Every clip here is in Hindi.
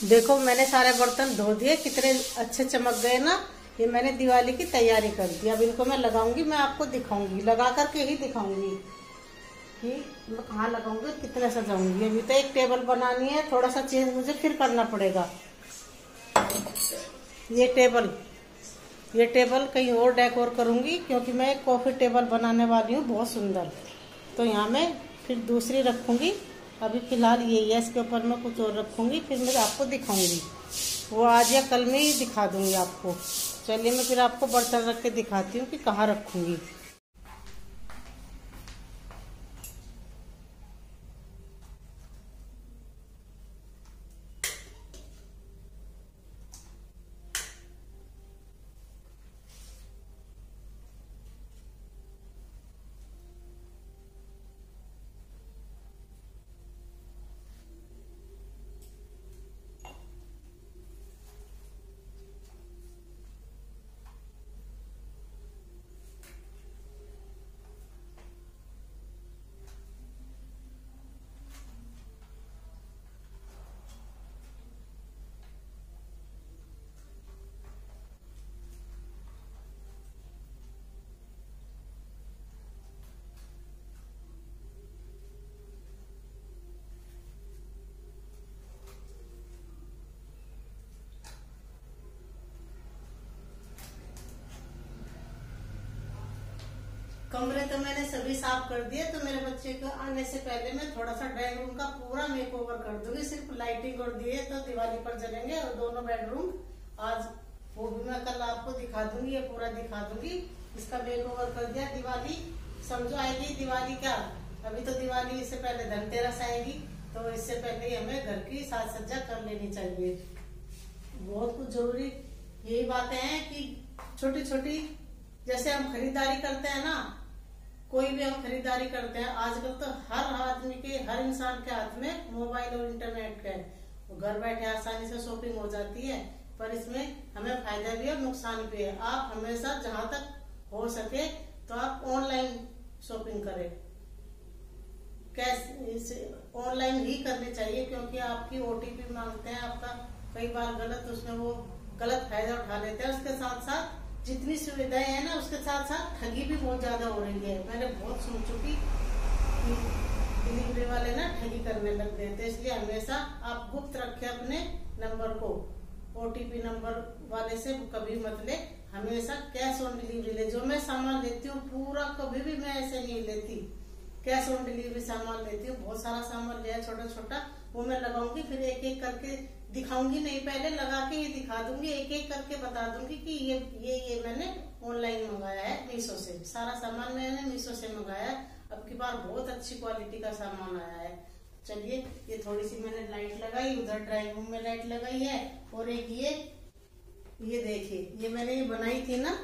देखो, मैंने सारे बर्तन धो दिए, कितने अच्छे चमक गए ना, ये मैंने दिवाली की तैयारी कर दी। अब इनको मैं लगाऊँगी, मैं आपको दिखाऊँगी लगा करके ही दिखाऊँगी कि मैं कहाँ लगाऊँगी कितने सजाऊँगी। अभी तो एक टेबल बनानी है थोड़ा सा चेंज मुझे फिर करना पड़ेगा। ये टेबल ये टेबल कहीं और डेकोर करूँगी, क्योंकि मैं एक कॉफ़ी टेबल बनाने वाली हूँ, बहुत सुंदर। तो यहाँ मैं फिर दूसरी रखूँगी। अभी फ़िलहाल ये है, इसके ऊपर मैं कुछ और रखूँगी, फिर मैं आपको दिखाऊँगी। वो आज या कल में ही दिखा दूँगी आपको। चलिए मैं फिर आपको बर्तन रख के दिखाती हूँ कि कहाँ रखूँगी। कमरे तो मैंने सभी साफ़ कर दिए तो मेरे बच्चे को आने से पहले मैं थोड़ा सा ड्राइंग रूम का पूरा मेक ओवर कर दूँगी। सिर्फ़ लाइटिंग और दिए तो दिवाली पर जलेंगे और दोनों बेडरूम आज वो भी मैं कल आपको दिखा दूँगी, ये पूरा दिखा दूँगी। इसका मेक ओवर कर दिया दिवाली। समझो आएगी दिवाली क्या? अभी तो दिवाली इससे पहले धनतेरस आएगी तो इससे पहले हमें घर की साज सज्जा कर लेनी चाहिए। बहुत कुछ ज़रूरी। यही बातें हैं कि छोटी छोटी जैसे हम खरीदारी करते हैं ना कोई भी हम खरीदारी करते हैं, आजकल तो हर आदमी के, हर इंसान के हाथ में मोबाइल और इंटरनेट का है। घर बैठे आसानी से शॉपिंग हो जाती है, पर इसमें हमें फ़ायदा भी है नुकसान भी है। आप हमेशा जहाँ तक हो सके तो आप ऑनलाइन शॉपिंग करें। कैश ऑनलाइन ही करनी चाहिए, क्योंकि आपकी ओटीपी मांगते हैं, आपका कई बार गलत उसमें वो गलत फ़ायदा उठा लेते हैं, उसके साथ साथ जितनी सुविधाएँ हैं ना, उसके साथ साथ ठगी भी बहुत ज़्यादा हो रही है। मैंने बहुत सुन चुकी डिलीवरी वाले ना ठगी करने लग गए थे, इसलिए हमेशा आप गुप्त रखे अपने नंबर को। ओटीपी नंबर वाले से कभी मत ले। हमेशा कैश ऑन डिलीवरी ले। जो मैं सामान लेती हूँ, पूरा कभी भी मैं ऐसे नहीं लेती। कैश ऑन डिलीवरी सामान लेती हूँ, बहुत सारा सामान लिया छोटा छोटा वो मैं लगाऊँगी, फिर एक एक करके दिखाऊँगी नहीं, पहले लगा के ये दिखा दूँगी एक एक करके बता दूँगी कि ये ये ये मैंने ऑनलाइन मंगाया है मीशो से। सारा सामान मैंने मीशो से मंगाया अब की बार बहुत अच्छी क्वालिटी का सामान आया है। चलिए, ये थोड़ी सी मैंने लाइट लगाई, उधर ड्राइंग रूम में लाइट लगाई है, और एक ये ये देखिए ये मैंने ये बनाई थी ना,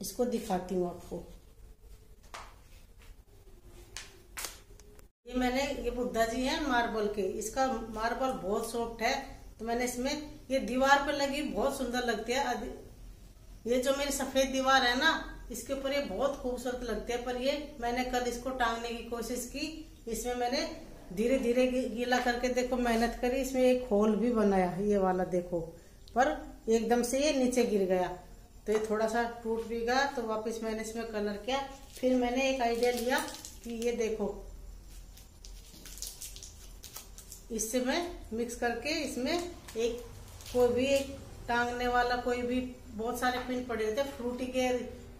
इसको दिखाती हूँ आपको। ये मैंने ये बुद्धा जी है मार्बल के। इसका मार्बल बहुत सॉफ्ट है तो मैंने इसमें ये दीवार पर लगी, बहुत सुंदर लगती है। ये जो मेरी सफ़ेद दीवार है ना, इसके ऊपर ये बहुत खूबसूरत लगती है, पर ये मैंने कल इसको टांगने की कोशिश की। इसमें मैंने धीरे धीरे गीला करके देखो, मेहनत करी, इसमें एक होल भी बनाया ये वाला देखो। पर एकदम से ये नीचे गिर गया। तो ये थोड़ा सा टूट भी गया तो वापस मैंने इसमें कलर किया। फिर मैंने एक आइडिया लिया कि ये देखो इससे मैं मिक्स करके इसमें एक कोई भी एक टांगने वाला कोई भी बहुत सारे पिन पड़े रहते हैं। फ्रूटी के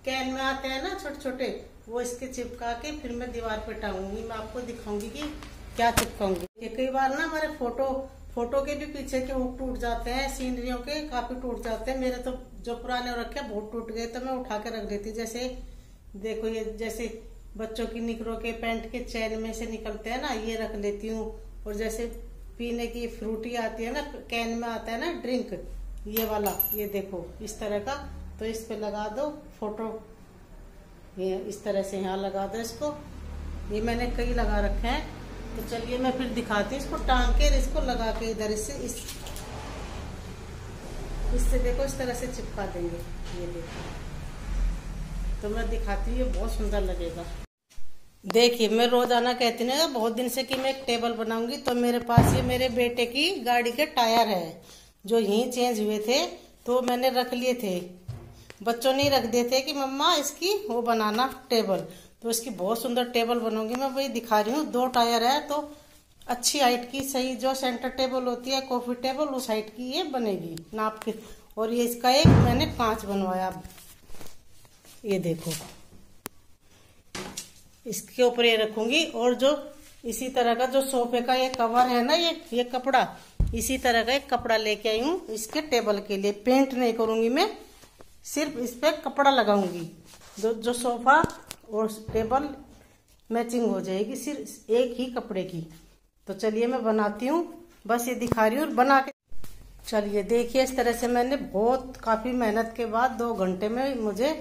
कैन में आते हैं ना छोटे छोटे वो इसके चिपका के फिर मैं दीवार पे टांगूँगी। मैं आपको दिखाऊँगी कि क्या चिपकाऊँगी। कई बार ना हमारे फ़ोटो फ़ोटो के भी पीछे के हुक टूट जाते हैं, सीनरियों के काफ़ी टूट जाते हैं। मेरे तो जो पुराने रखे बहुत टूट गए तो मैं उठा के रख देती। जैसे, देखो ये जैसे बच्चों की निकरों के पैंट के चैन में से निकलते हैं ना, ये रख लेती हूँ। और जैसे पीने की फ्रूटी आती है ना कैन में आता है ना ड्रिंक ये वाला, ये देखो, इस तरह का तो इस पे लगा दो फ़ोटो ये इस तरह से यहाँ लगा दो इसको। ये मैंने कई लगा रखे हैं। तो चलिए मैं फिर दिखाती हूँ इसको टांग के इसको लगा के इधर इससे, इस, इससे देखो, इस तरह से चिपका देंगे। ये देखो। तो मैं दिखाती हूँ, ये बहुत सुंदर लगेगा। देखिए, मैं रोज़ाना कहती ना, बहुत दिन से कि मैं एक टेबल बनाऊँगी तो मेरे पास ये मेरे बेटे की गाड़ी के टायर है, जो यहीं चेंज हुए थे तो मैंने रख लिए थे। बच्चों ने रख दिए थे कि, मम्मा, इसकी वो बनाना टेबल। तो इसकी बहुत सुंदर टेबल बनूँगी, मैं वही दिखा रही हूँ, दो टायर है तो अच्छी हाइट की, सही जो सेंटर टेबल होती है, कॉफ़ी टेबल, उस हाइट की ये बनेगी, नाप के। और ये इसका एक मैंने कांच बनवाया। ये देखो। इसके ऊपर ये रखूँगी और जो इसी तरह का जो सोफे का ये कवर है ना ये ये कपड़ा, इसी तरह का एक कपड़ा लेके आई हूँ इसके टेबल के लिए। पेंट नहीं करूँगी मैं, सिर्फ़ इस पे कपड़ा लगाऊँगी। जो जो सोफा और टेबल मैचिंग हो जाएगी सिर्फ़ एक ही कपड़े की। तो चलिए मैं बनाती हूँ, बस ये दिखा रही हूँ बना के चलिए देखिए, इस तरह से मैंने बहुत, काफ़ी मेहनत के बाद दो घंटे में मुझे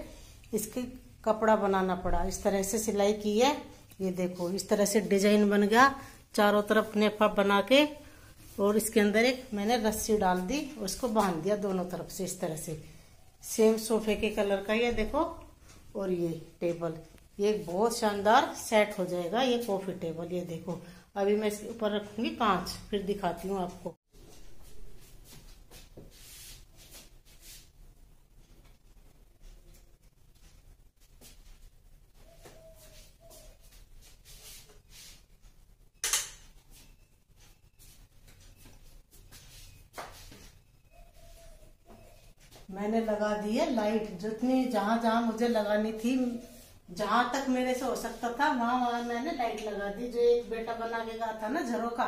इसकी कपड़ा बनाना पड़ा। इस तरह से सिलाई की है। ये देखो, इस तरह से डिज़ाइन बन गया। चारों तरफ़ नेफा बना के और इसके अंदर एक मैंने रस्सी डाल दी, उसको बाँध दिया दोनों तरफ़ से इस तरह से। सेम सोफे के कलर का ये देखो, और ये टेबल। ये बहुत शानदार सेट हो जाएगा, ये कॉफ़ी टेबल, ये देखो। अभी मैं इसके ऊपर रखूँगी कांच फिर दिखाती हूँ आपको। मैंने लगा दी है लाइट, जितनी जहाँ जहाँ मुझे लगानी थी, जहाँ तक मेरे से हो सकता था, वहाँ वहाँ मैंने लाइट लगा दी। जो एक बेटा बना के गया था ना झरों का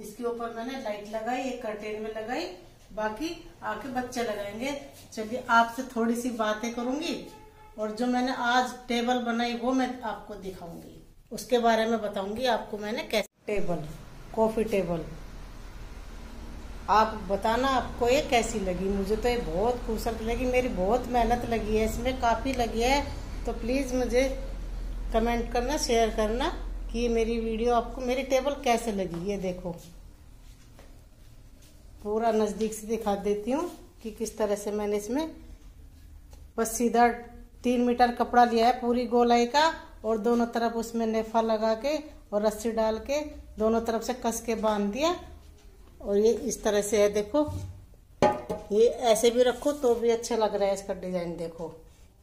इसके ऊपर मैंने लाइट लगाई, एक कर्टेन में लगाई, बाकी आके बच्चे लगाएँगे। चलिए, आपसे थोड़ी सी बातें करूँगी, और जो मैंने आज टेबल बनाई, वो मैं आपको दिखाऊँगी। उसके बारे में बताऊँगी आपको मैंने कैसे टेबल, कॉफ़ी टेबल। आप बताना आपको ये कैसी लगी? मुझे तो ये बहुत खूबसूरत लगी, मेरी बहुत मेहनत लगी है, इसमें काफ़ी लगी है। तो प्लीज़ मुझे कमेंट करना शेयर करना कि मेरी वीडियो आपको, मेरी टेबल कैसे लगी? ये देखो। पूरा नज़दीक से दिखा देती हूँ कि किस तरह से मैंने इसमें बस सीधा तीन मीटर कपड़ा लिया है, पूरी गोलाई का और दोनों तरफ़ उसमें नेफा लगा के और रस्सी डाल के दोनों तरफ़ से कस के बाँध दिया। और ये इस तरह से है, देखो। ये ऐसे भी रखो तो भी अच्छा लग रहा है इसका डिज़ाइन, देखो।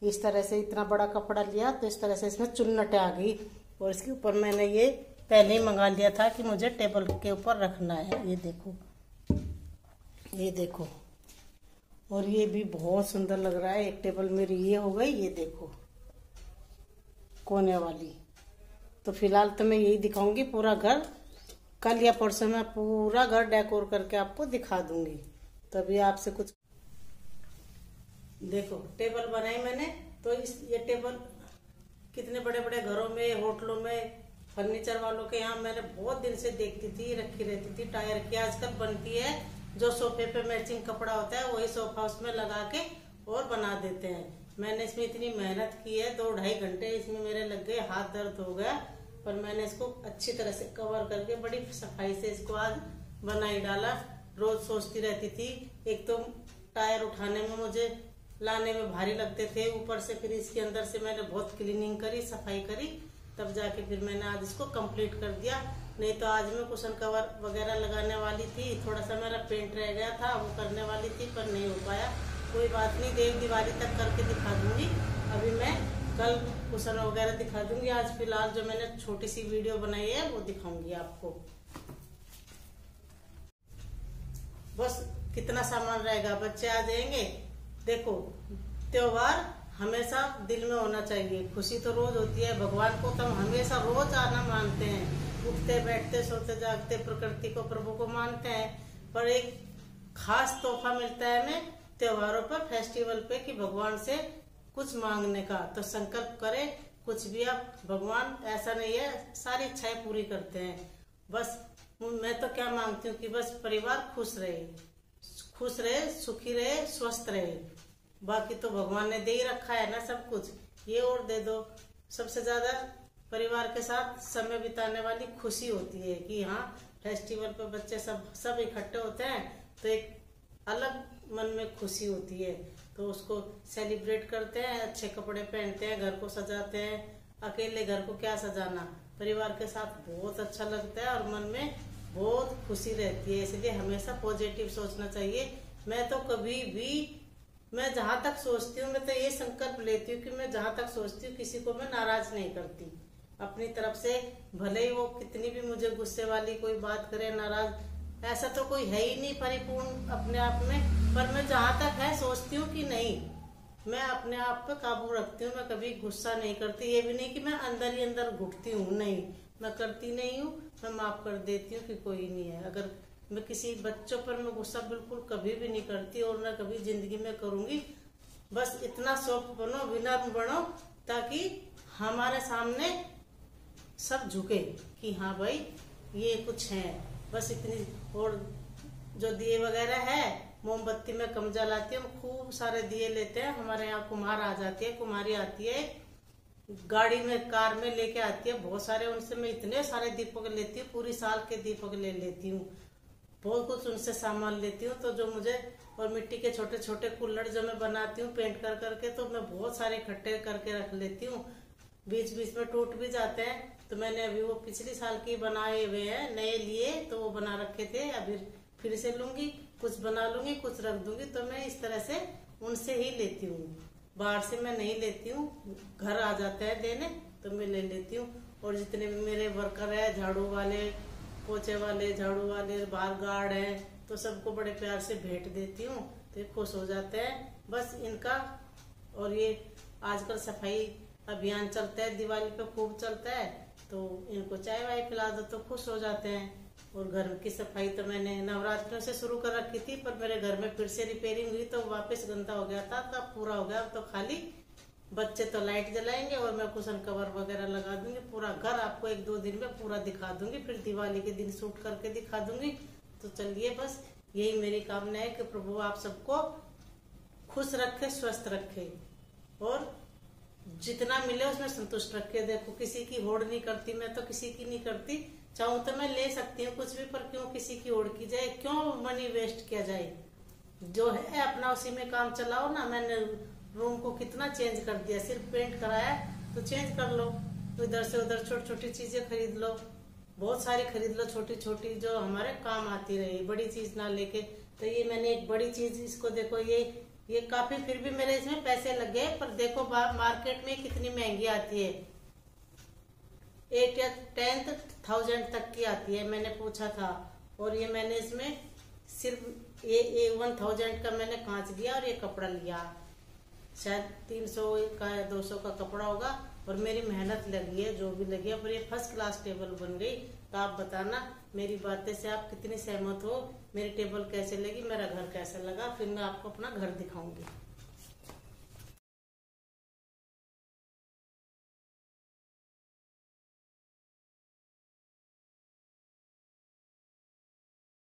इस तरह से इतना बड़ा कपड़ा लिया तो इस तरह से इसमें चुन्नटे आ गई। और इसके ऊपर मैंने ये पहले ही मंगा लिया था कि मुझे टेबल के ऊपर रखना है। ये देखो। ये देखो। और ये भी बहुत सुंदर लग रहा है। एक टेबल मेरी ये हो गई, ये देखो। कोने वाली। तो फ़िलहाल तो मैं यही दिखाऊँगी पूरा घर। कल या परसों में पूरा घर डेकोर करके आपको दिखा दूँगी। तभी आपसे कुछ देखो, टेबल बनाई मैंने तो इस ये टेबल कितने बड़े बड़े घरों में, होटलों में, फर्नीचर वालों के यहाँ मैंने बहुत दिन से देखती थी, रखी रहती थी, टायर की आजकल बनती है, जो सोफे पे मैचिंग कपड़ा होता है, वही सोफा उसमें लगा के और बना देते हैं। मैंने इसमें इतनी मेहनत की है, दो ढाई घंटे इसमें मेरे लग गए, हाथ दर्द हो गया। पर मैंने इसको अच्छी तरह से कवर करके बड़ी सफ़ाई से इसको आज बनाई डाला। रोज सोचती रहती थी। एक तो टायर उठाने में मुझे लाने में भारी लगते थे। ऊपर से फिर इसके अंदर से मैंने बहुत क्लीनिंग करी, सफ़ाई करी। तब जाके फिर मैंने आज इसको कंप्लीट कर दिया। नहीं तो आज मैं कुशन कवर वगैरह लगाने वाली थी। थोड़ा सा मेरा पेंट रह गया था, वो करने वाली थी, पर नहीं हो पाया। कोई बात नहीं, देव दिवाली तक करके दिखा दूँगी। अभी मैं कल कुशन वगैरह दिखा दूँगी। आज फ़िलहाल जो मैंने छोटी सी वीडियो बनाई है, वो दिखाऊँगी आपको। बस कितना सामान रहेगा? बच्चे आ जाएँगे देखो, त्योहार हमेशा दिल में होना चाहिए। खुशी तो रोज होती है। भगवान को तो हम हमेशा रोज आना मानते हैं। उठते, बैठते, सोते, जागते, प्रकृति को, प्रभु को मानते हैं। पर एक खास तोहफा मिलता है हमें त्योहारों पर, फेस्टिवल पे, कि भगवान से कुछ मांगने का तो संकल्प करे, कुछ भी आप, भगवान, ऐसा नहीं है, सारी इच्छाएँ पूरी करते हैं। बस, मैं तो क्या मांगती हूँ कि बस परिवार खुश रहे खुश रहे, सुखी रहे, स्वस्थ रहे। बाकी तो भगवान ने दे ही रखा है ना सब कुछ। ये और दे दो। सबसे ज़्यादा परिवार के साथ समय बिताने वाली खुशी होती है कि हाँ फेस्टिवल पे बच्चे सब सब इकट्ठे होते हैं तो एक अलग मन में खुशी होती है। तो उसको सेलिब्रेट करते हैं, अच्छे कपड़े पहनते हैं, घर को सजाते हैं। अकेले घर को क्या सजाना? परिवार के साथ बहुत अच्छा लगता है और मन में बहुत खुशी रहती है। इसलिए हमेशा पॉजिटिव सोचना चाहिए। मैं तो कभी भी, मैं जहाँ तक सोचती हूँ, मैं तो ये संकल्प लेती हूँ कि मैं जहाँ तक सोचती हूँ, किसी को मैं नाराज़ नहीं करती। अपनी तरफ़ से भले ही वो कितनी भी मुझे गुस्से वाली कोई बात करे, नाराज़, ऐसा तो कोई है ही नहीं परिपूर्ण अपने आप में। पर मैं जहाँ तक है सोचती हूँ कि नहीं, मैं अपने आप पर काबू रखती हूँ, मैं कभी गुस्सा नहीं करती। ये भी नहीं कि मैं अंदर ही अंदर घुटती हूँ, नहीं, मैं करती नहीं हूँ, मैं माफ़ कर देती हूँ कि कोई नहीं है। अगर मैं किसी बच्चों पर मैं गुस्सा बिल्कुल कभी भी नहीं करती और ना कभी ज़िंदगी में करूँगी, बस इतना सॉफ्ट बनो विनम्र बनो, ताकि हमारे सामने सब झुके कि हाँ भाई, ये कुछ है। बस इतनी, और जो दिए वगैरह है मोमबत्ती में कम जलाती है, हम खूब सारे दिए लेते हैं। हमारे यहाँ कुमार आ जाती है, कुमारी आती है, गाड़ी में, कार में लेके आती है। बहुत सारे उनसे मैं इतने सारे दीपक लेती हूँ, पूरी साल के दीपक ले लेती हूँ। बहुत कुछ उनसे सामान लेती हूँ तो जो मुझे और मिट्टी के छोटे छोटे कुल्लड़ जो मैं बनाती हूँ पेंट कर, करके तो मैं बहुत सारे इकट्ठे करके रख लेती हूँ। बीच बीच में टूट भी जाते हैं तो मैंने अभी वो पिछले साल की बनाए हुए हैं, नए लिए तो वो बना रखे थे, अभी फिर से लूँगी। कुछ बना लूँगी, कुछ रख दूँगी तो मैं इस तरह से उनसे ही लेती हूँ। बाहर से मैं नहीं लेती हूँ। घर आ जाता है देने तो मैं ले लेती हूँ। और जितने भी मेरे वर्कर है, झाड़ू वाले, पोछे वाले, झाड़ू वाले बार गार्ड है तो सबको बड़े प्यार से भेंट देती हूँ। तो खुश हो जाते हैं। बस इनका, और ये आजकल सफ़ाई अभियान चलता है, दिवाली पे खूब चलता है तो इनको चाय वाय पिला दो तो खुश हो जाते हैं। और घर की सफ़ाई तो मैंने नवरात्रों से शुरू कर रखी थी, पर मेरे घर में फिर से रिपेयरिंग हुई तो वापस गंदा हो गया था, तब पूरा हो गया। अब तो खाली बच्चे तो लाइट जलाएँगे और मैं कुशन कवर वगैरह लगा दूँगी, पूरा घर आपको एक दो दिन में पूरा दिखा दूँगी, फिर दिवाली के दिन शूट करके दिखा दूँगी। तो चलिए बस, यही मेरी कामना है कि प्रभु आप सबको खुश रखे, स्वस्थ रखे और जितना मिले उसमें संतुष्ट रखे। देखो, किसी की होड़ नहीं करती, मैं तो किसी की नहीं करती। चाहूँ तो मैं ले सकती हूँ कुछ भी, पर क्यों किसी की ओढ़ की जाए? क्यों मनी वेस्ट किया जाए? जो है अपना उसी में काम चलाओ ना। मैंने रूम को कितना चेंज कर दिया? सिर्फ़ पेंट कराया तो चेंज कर लो। इधर से उधर छोटी छोटी चीज़ें खरीद लो। बहुत सारी खरीद लो छोटी छोटी जो हमारे काम आती रही। बड़ी चीज़ ना लेके। तो ये मैंने एक बड़ी चीज़, इसको देखो, ये ये काफ़ी फिर भी मेरे इसमें पैसे लगे, पर देखो मार्केट में कितनी महँगी आती है। एट या टेंथ थाउज़ेंड तक की आती है, मैंने पूछा था। और ये मैंने इसमें सिर्फ़ ये ए वन थाउज़ेंड का मैंने कांच दिया और ये कपड़ा लिया। शायद तीन सौ का या दो सौ का कपड़ा होगा, और मेरी मेहनत लगी है, जो भी लगी है। पर ये फ़र्स्ट क्लास टेबल बन गई। तो आप बताना, मेरी बातें से आप कितनी सहमत हो? मेरी टेबल कैसे लगी? मेरा घर कैसा लगा? फिर मैं आपको अपना घर दिखाऊँगी।